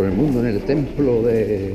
por el mundo en el templo de...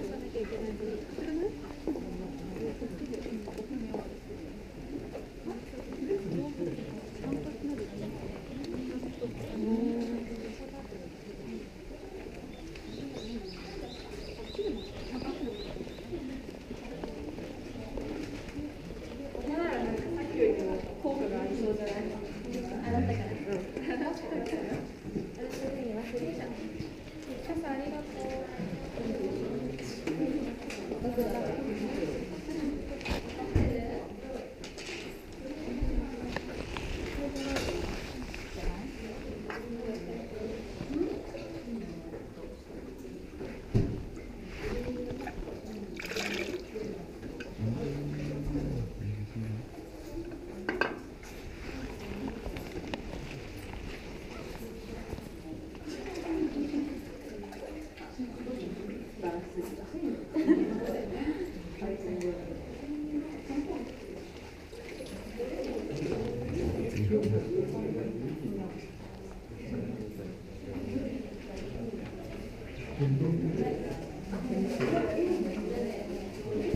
Obrigada. Thank you.